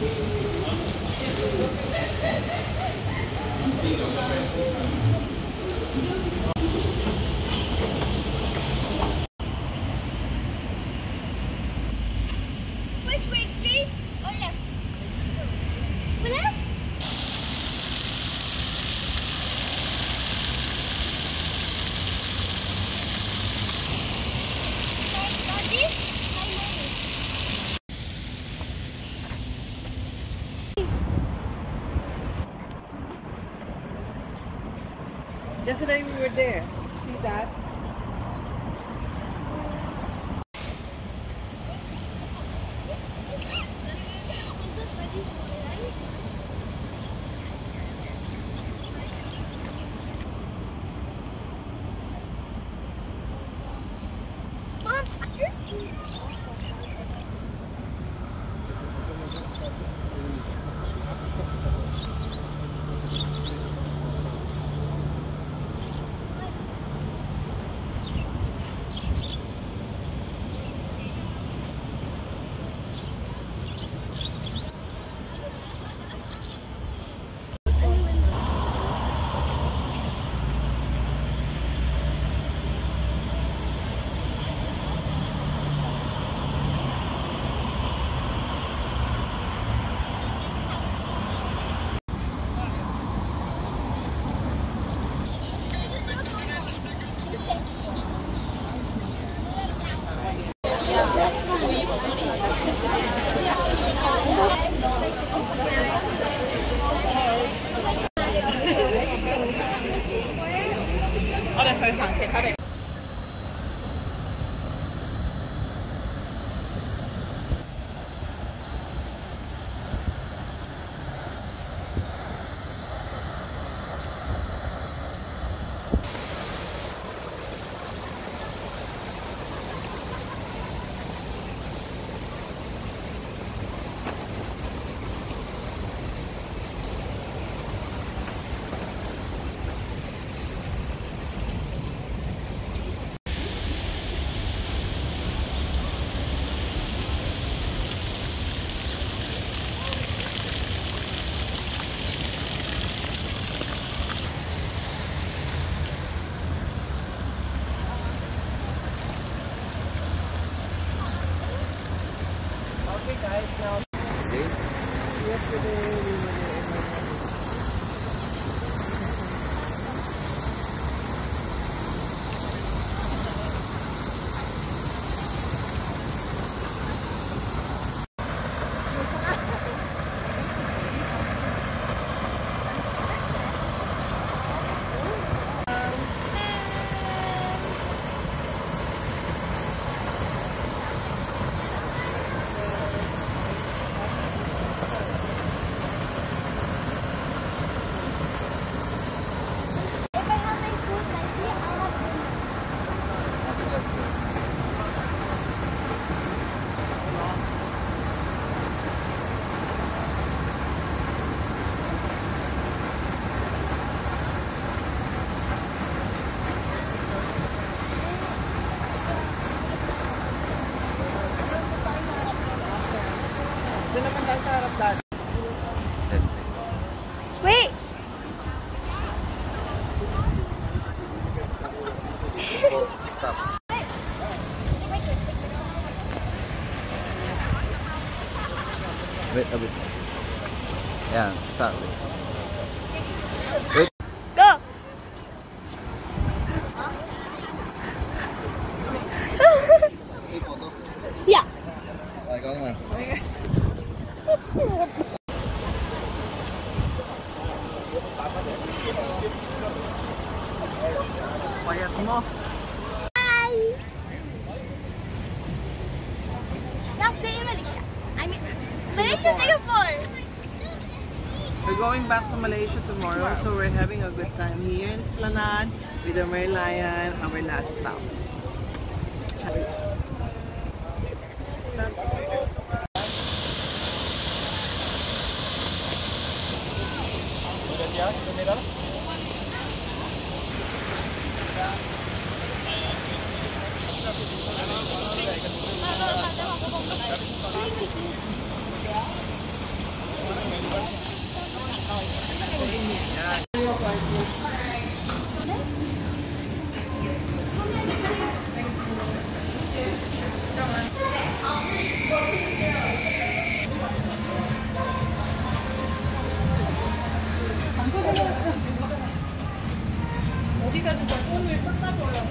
Thank you. Yesterday we were there. See that? เคยสังเกตเท่าไ guys, now yesterday we Sa harap dati. Wait! Wait a bit. Yan, sorry. Wait. Last day in Malaysia. I mean, Malaysia, Singapore. We're going back to Malaysia tomorrow, so we're having a good time here in Planan with the Merlion, our last stop. 어디다 두고 손을 끝까지 올라오고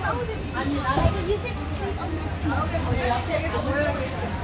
싸우지 아니 나라고 이색 나라고 뭐야 약속에서 올라오고 있어